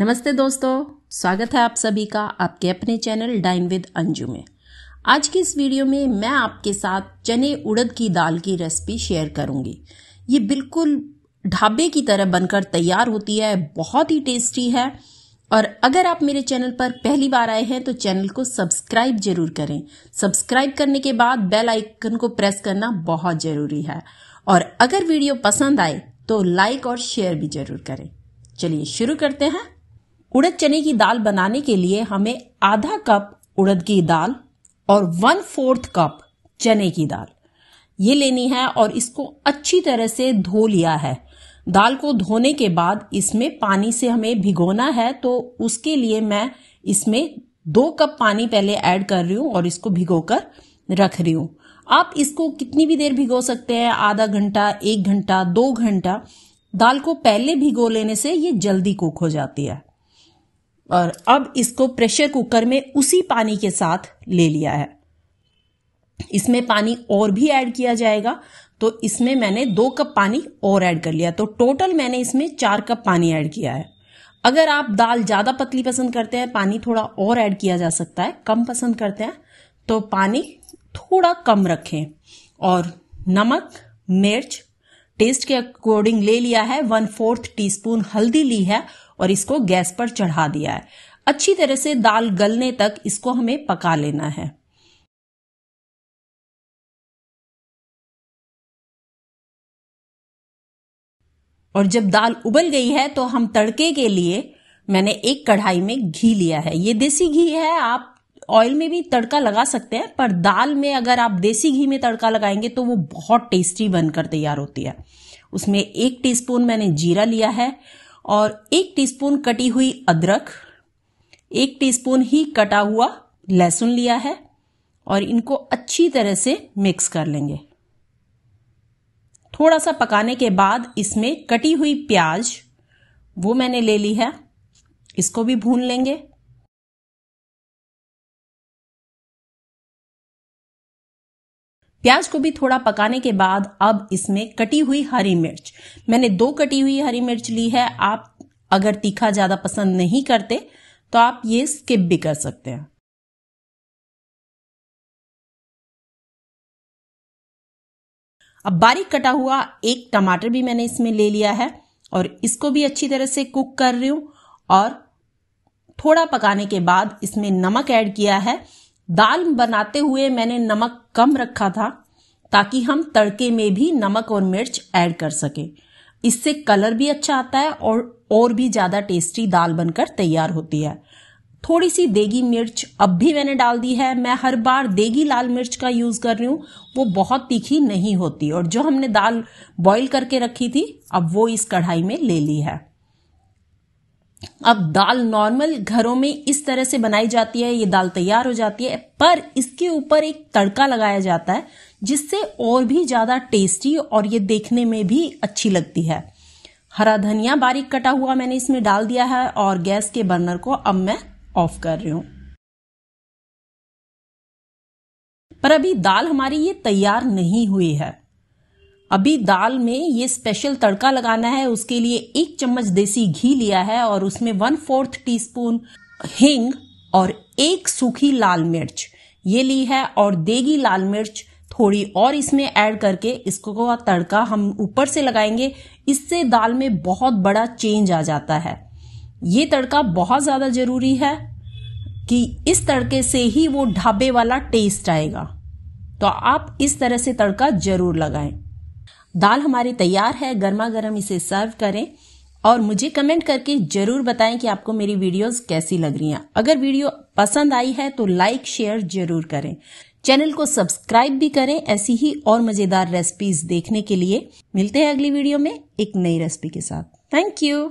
नमस्ते दोस्तों, स्वागत है आप सभी का आपके अपने चैनल डाइन विद अंजू में। आज की इस वीडियो में मैं आपके साथ चने उड़द की दाल की रेसिपी शेयर करूँगी। ये बिल्कुल ढाबे की तरह बनकर तैयार होती है, बहुत ही टेस्टी है। और अगर आप मेरे चैनल पर पहली बार आए हैं तो चैनल को सब्सक्राइब ज़रूर करें। सब्सक्राइब करने के बाद बेल आइकन को प्रेस करना बहुत ज़रूरी है। और अगर वीडियो पसंद आए तो लाइक और शेयर भी ज़रूर करें। चलिए शुरू करते हैं। उड़द चने की दाल बनाने के लिए हमें आधा कप उड़द की दाल और वन फोर्थ कप चने की दाल। ये लेनी है और इसको अच्छी तरह से धो लिया है। दाल को धोने के बाद इसमें पानी से हमें भिगोना है तो उसके लिए मैं इसमें दो कप पानी पहले ऐड कर रही हूँ और इसको भिगोकर रख रही हूँ। आप इसको कितनी भी देर भिगो सकते हैं, आधा घंटा, एक घंटा, दो घंटा, दाल को पहले भिगो लेने से ये जल्दी कुक हो जाती है। और अब इसको प्रेशर कुकर में उसी पानी के साथ ले लिया है। इसमें पानी और भी ऐड किया जाएगा तो इसमें मैंने दो कप पानी और ऐड कर लिया। तो टोटल मैंने इसमें चार कप पानी ऐड किया है। अगर आप दाल ज़्यादा पतली पसंद करते हैं, पानी थोड़ा और ऐड किया जा सकता है, कम पसंद करते हैं तो पानी थोड़ा कम रखें। और नमक, मिर्च, टेस्ट के अकॉर्डिंग ले लिया है। वन फोर्थ टीस्पून हल्दी ली है और इसको गैस पर चढ़ा दिया है। अच्छी तरह से दाल गलने तक इसको हमें पका लेना है। और जब दाल उबल गई है तो हम तड़के के लिए मैंने एक कढ़ाई में घी लिया है। ये देसी घी है, आप ऑयल में भी तड़का लगा सकते हैं, पर दाल में अगर आप देसी घी में तड़का लगाएँगे तो वो बहुत टेस्टी बनकर तैयार होती है। उसमें एक टीस्पून मैंने जीरा लिया है और एक टीस्पून कटी हुई अदरक, एक टीस्पून ही कटा हुआ लहसुन लिया है और इनको अच्छी तरह से मिक्स कर लेंगे। थोड़ा सा पकाने के बाद इसमें कटी हुई प्याज, वो मैंने ले ली है, इसको भी भून लेंगे। प्याज को भी थोड़ा पकाने के बाद अब इसमें कटी हुई हरी मिर्च। मैंने दो कटी हुई हरी मिर्च ली है। आप अगर तीखा ज़्यादा पसंद नहीं करते तो आप ये स्किप भी कर सकते हैं। अब बारीक कटा हुआ एक टमाटर भी मैंने इसमें ले लिया है और इसको भी अच्छी तरह से कुक कर रही हूँ और थोड़ा पकाने के बाद इसमें नमक ऐड किया है। दाल बनाते हुए मैंने नमक कम रखा था, ताकि हम तड़के में भी नमक और मिर्च ऐड कर सके। इससे कलर भी अच्छा आता है और और भी ज़्यादा टेस्टी दाल बनकर तैयार होती है। थोड़ी सी देगी मिर्च अब भी मैंने डाल दी है। मैं हर बार देगी लाल मिर्च का यूज़ कर रही हूँ। वो बहुत तीखी नहीं होती और जो हमने दाल बॉईल करके रखी थी, अब वो इस कढ़ाई में ले ली है। अब दाल नॉर्मल घरों में इस तरह से बनाई जाती है, ये दाल तैयार हो जाती है, पर इसके ऊपर एक तड़का लगाया जाता है, जिससे और भी ज़्यादा टेस्टी और ये देखने में भी अच्छी लगती है। हरा धनिया बारीक कटा हुआ मैंने इसमें डाल दिया है और गैस के बर्नर को अब मैं ऑफ़ कर रही हूँ। पर अभी दाल हमारी ये तैयार नहीं हुई है। अभी दाल में ये स्पेशल तड़का लगाना है, उसके लिए एक चम्मच देसी घी लिया है और उसमें वन फोर्थ टी स्पून हिंग और एक सूखी लाल मिर्च। ये ली है और देगी लाल मिर्च थोड़ी और इसमें ऐड करके इसको तड़का हम ऊपर से लगाएँगे। इससे दाल में बहुत बड़ा चेंज आ जाता है। ये तड़का बहुत ज़्यादा ज़रूरी है कि इस तड़के से ही वो ढाबे वाला टेस्ट आएगा। तो आप इस तरह से तड़का ज़रूर लगाएँ। दाल हमारी तैयार है, गर्मा गर्म इसे सर्व करें और मुझे कमेंट करके ज़रूर बताएँ कि आपको मेरी वीडियोस कैसी लग रही हैं। अगर वीडियो पसंद आई है तो लाइक शेयर ज़रूर करें। चैनल को सब्सक्राइब भी करें ऐसी ही और मज़ेदार रेसिपीज़ देखने के लिए। मिलते हैं अगली वीडियो में एक नई रेसिपी के साथ। Thank you